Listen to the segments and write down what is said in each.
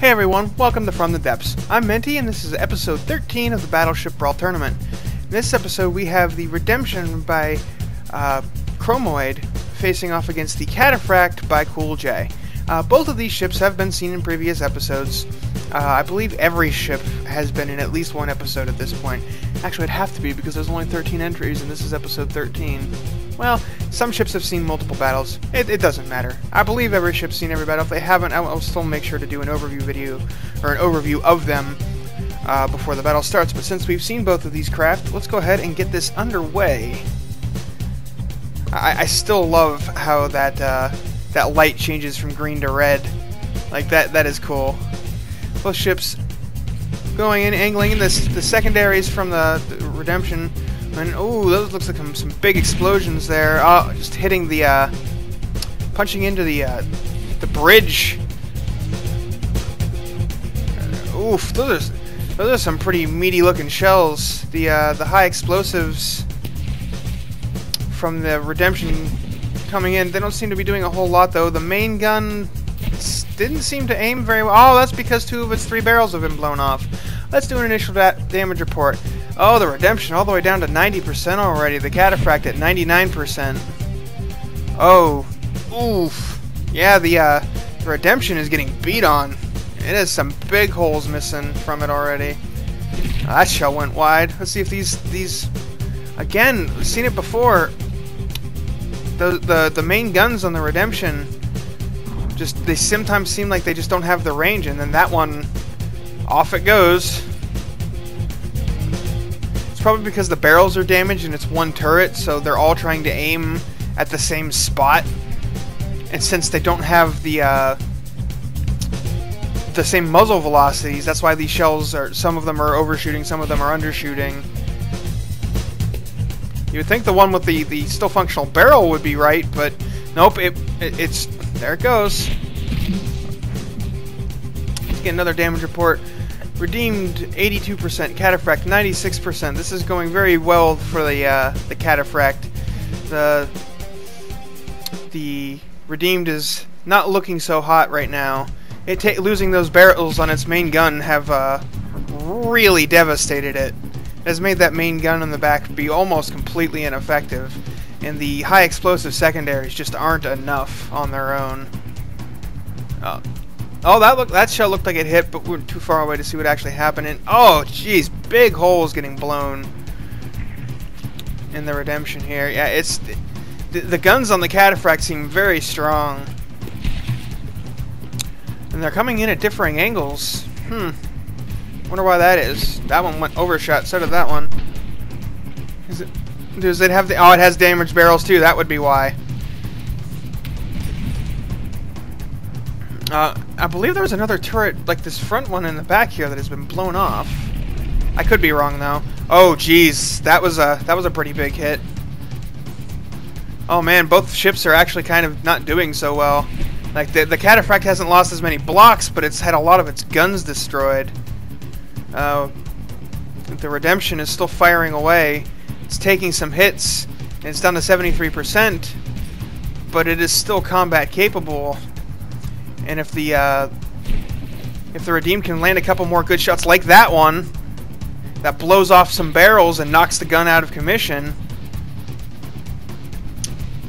Hey everyone, welcome to From the Depths. I'm Menti, and this is episode 13 of the Battleship Brawl Tournament. In this episode, we have the Redemption by uh, Chromoid facing off against the Cataphract by Cool J. Uh, both of these ships have been seen in previous episodes. Uh, I believe every ship has been in at least one episode at this point. Actually, it'd have to be because there's only 13 entries, and this is episode 13. Well, some ships have seen multiple battles. It, it, doesn't matter. I believe every ship's seen every battle. If they haven't, I'll still make sure to do an overview video, or an overview of them, uh, before the battle starts. But since we've seen both of these craft, let's go ahead and get this underway. I, I still love how that, uh, that light changes from green to red. Like, that that is cool. Both ships going in, angling in this, the secondaries from the, the Redemption and oh, those looks like some, big explosions there. Oh, just hitting the uh, punching into the uh, the bridge. Oof, those are those are some pretty meaty looking shells. The uh, the high explosives from the Redemption coming in. They don't seem to be doing a whole lot though. The main gun didn't seem to aim very well. Oh, that's because two of its three barrels have been blown off. Let's do an initial da damage report. Oh, the Redemption all the way down to 90% already. The Cataphract at 99%. Oh, oof. Yeah, the, uh, the Redemption is getting beat on. It has some big holes missing from it already. That shell went wide. Let's see if these, these, again, we've seen it before. The, the, the main guns on the Redemption, just, they sometimes seem like they just don't have the range, and then that one, off it goes. It's probably because the barrels are damaged and it's one turret, so they're all trying to aim at the same spot. And since they don't have the uh, the same muzzle velocities, that's why these shells are. Some of them are overshooting, some of them are undershooting. You would think the one with the the still functional barrel would be right, but nope. It, it it's there. It goes. Let's get another damage report. Redeemed 82%, Cataphract 96%. This is going very well for the uh, the Cataphract. The the Redeemed is not looking so hot right now. It losing those barrels on its main gun have uh, really devastated it. It has made that main gun on the back be almost completely ineffective, and the high explosive secondaries just aren't enough on their own. Uh, Oh, that look that shell looked like it hit, but we are too far away to see what actually happened. And oh, jeez, big holes getting blown in the redemption here. Yeah, it's the, the guns on the cataphract seem very strong, and they're coming in at differing angles. Hmm. Wonder why that is. That one went overshot. So did that one. Is it? Does it have the? Oh, it has damaged barrels too. That would be why. Uh, I believe there was another turret, like this front one in the back here, that has been blown off. I could be wrong though. Oh, jeez, that was a that was a pretty big hit. Oh man, both ships are actually kind of not doing so well. Like the the Cataphract hasn't lost as many blocks, but it's had a lot of its guns destroyed. Uh, the Redemption is still firing away. It's taking some hits, and it's down to 73%, but it is still combat capable. And if the uh, if the Redeem can land a couple more good shots like that one, that blows off some barrels and knocks the gun out of commission,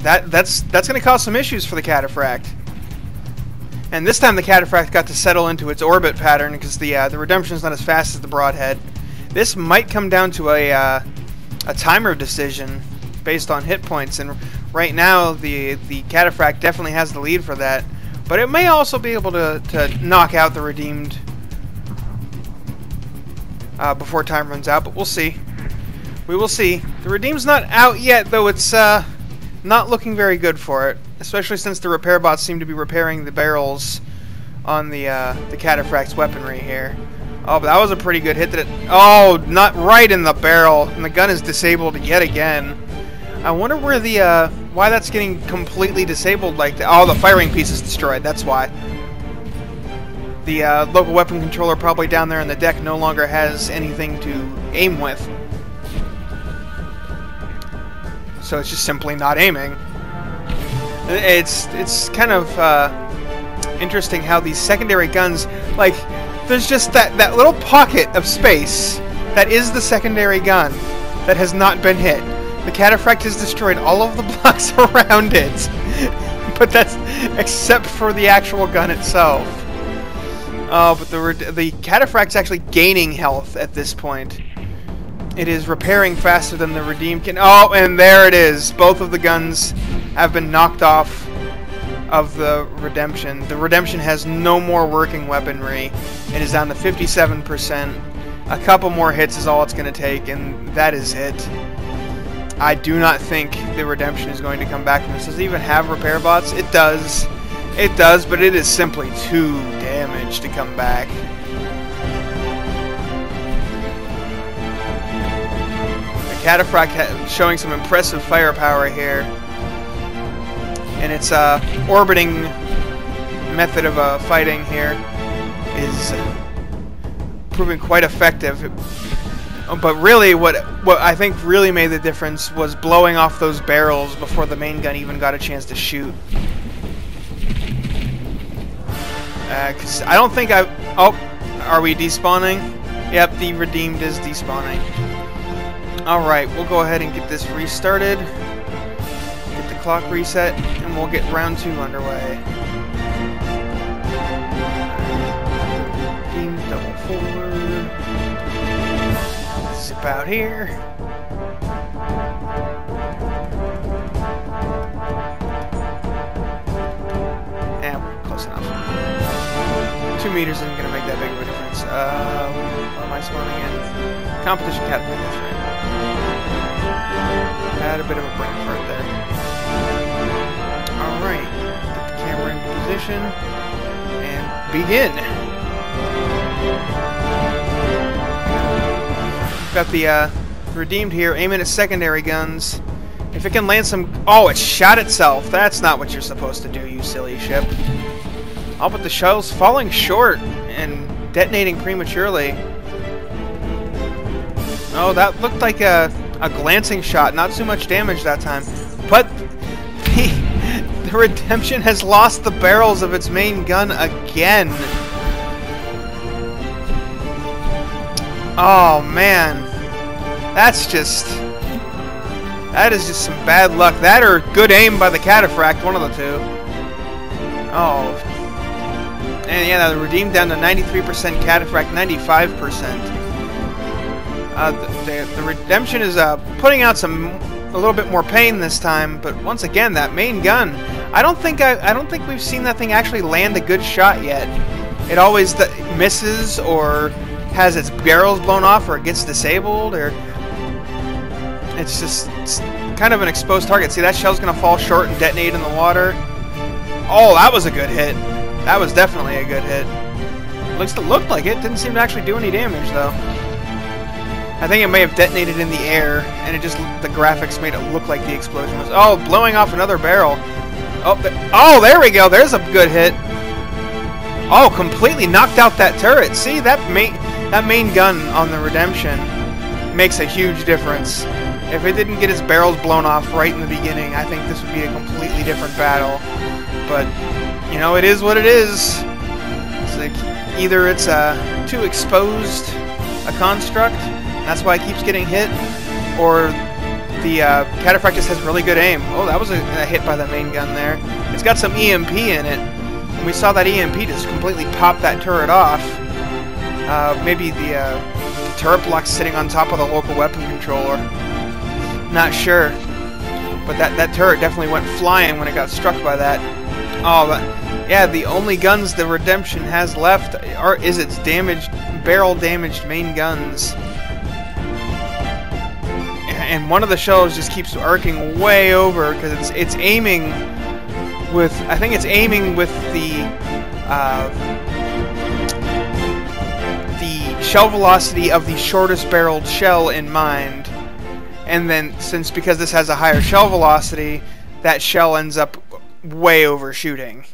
that that's that's going to cause some issues for the Cataphract. And this time the Cataphract got to settle into its orbit pattern because the uh, the Redemption is not as fast as the Broadhead. This might come down to a uh, a timer decision based on hit points, and right now the the Cataphract definitely has the lead for that. But it may also be able to, to knock out the Redeemed uh, before time runs out, but we'll see. We will see. The Redeemed's not out yet, though it's uh, not looking very good for it, especially since the repair bots seem to be repairing the barrels on the uh, the Cataphract's weaponry here. Oh, but that was a pretty good hit. That it, oh, not right in the barrel, and the gun is disabled yet again. I wonder where the uh, why that's getting completely disabled like that. Oh, the firing piece is destroyed. That's why. The uh, local weapon controller probably down there in the deck no longer has anything to aim with. So it's just simply not aiming. It's it's kind of uh, interesting how these secondary guns, like, there's just that, that little pocket of space that is the secondary gun that has not been hit. The cataphract has destroyed all of the blocks around it, but that's except for the actual gun itself. Oh, but the the cataphract's actually gaining health at this point. It is repairing faster than the redeem can. Oh, and there it is. Both of the guns have been knocked off of the redemption. The redemption has no more working weaponry. It is down to 57%. A couple more hits is all it's going to take, and that is it. I do not think the redemption is going to come back from this. Does it even have repair bots? It does. It does, but it is simply too damaged to come back. The Cataphract showing some impressive firepower here. And its uh, orbiting method of uh, fighting here is proving quite effective. But really, what what I think really made the difference was blowing off those barrels before the main gun even got a chance to shoot. Uh, I don't think I... Oh, are we despawning? Yep, the redeemed is despawning. Alright, we'll go ahead and get this restarted. Get the clock reset, and we'll get round two underway. Redeemed, double forward. Zip out here. And we're close enough two meters isn't going to make that big of a difference. Um, what am I spawning in? Competition catapult, that's right. Had a bit of a brain fart there. Alright, put the camera into position, and begin! Got the uh, redeemed here, aiming at secondary guns. If it can land some... Oh, it shot itself! That's not what you're supposed to do, you silly ship. Oh, but the shuttle's falling short and detonating prematurely. Oh, that looked like a, a glancing shot. Not too much damage that time. But the, the Redemption has lost the barrels of its main gun again. Oh, man. That's just... That is just some bad luck. That or good aim by the Cataphract, one of the two. Oh, and yeah, the redeemed down to 93%, Cataphract 95%. Uh, the, the, the, redemption is uh, putting out some a little bit more pain this time, but once again, that main gun, I don't think I, I don't think we've seen that thing actually land a good shot yet. It always misses or has its barrels blown off or it gets disabled or it's just it's kind of an exposed target. See, that shell's going to fall short and detonate in the water. Oh, that was a good hit. That was definitely a good hit. Looks looked like it. Didn't seem to actually do any damage though. I think it may have detonated in the air, and it just the graphics made it look like the explosion was. Oh, blowing off another barrel. Oh, oh, there we go. There's a good hit. Oh, completely knocked out that turret. See that main that main gun on the Redemption makes a huge difference. If it didn't get its barrels blown off right in the beginning, I think this would be a completely different battle. But you know, it is what it is. It's like either it's uh, too exposed a construct, that's why it keeps getting hit, or the uh, Cataphractus has really good aim. Oh, that was a, a, hit by the main gun there. It's got some EMP in it. And we saw that EMP just completely pop that turret off. Uh, maybe the, uh, turret block sitting on top of the local weapon controller. Not sure. But that, that turret definitely went flying when it got struck by that. Oh, but, yeah, the only guns the Redemption has left are is its damaged, barrel-damaged main guns. And one of the shells just keeps arcing way over because it's it's aiming with I think it's aiming with the uh, the shell velocity of the shortest barreled shell in mind. And then since because this has a higher shell velocity, that shell ends up way overshooting.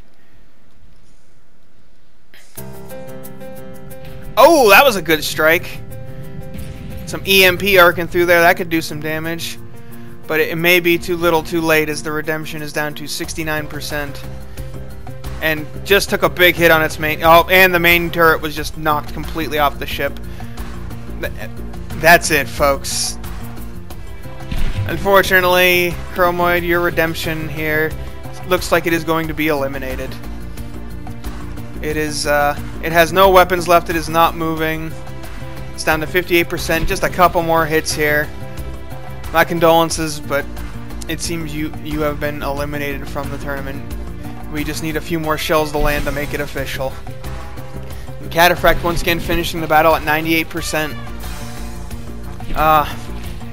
Oh, that was a good strike. Some EMP arcing through there. That could do some damage. But it, may be too little too late as the redemption is down to 69%. And just took a big hit on its main. Oh, and the main turret was just knocked completely off the ship. That's it, folks. Unfortunately, Chromoid, your redemption here looks like it is going to be eliminated. It is, uh, it has no weapons left, it is not moving. It's down to 58%, just a couple more hits here. My condolences, but it seems you, you have been eliminated from the tournament. We just need a few more shells to land to make it official. And Cataphract once again finishing the battle at 98%. Uh,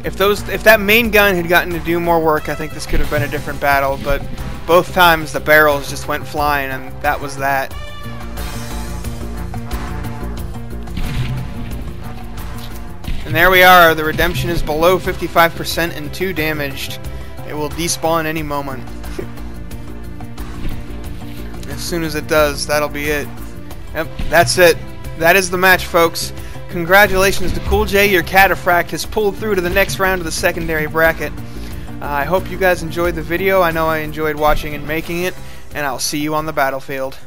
if those if that main gun had gotten to do more work, I think this could have been a different battle, but both times the barrels just went flying and that was that. And there we are, the redemption is below 55% and 2 damaged. It will despawn any moment. As soon as it does, that'll be it. Yep, that's it. That is the match, folks. Congratulations to Cool J, your cataphract has pulled through to the next round of the secondary bracket. Uh, I hope you guys enjoyed the video. I know I enjoyed watching and making it, and I'll see you on the battlefield.